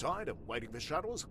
tired of waiting for shuttles?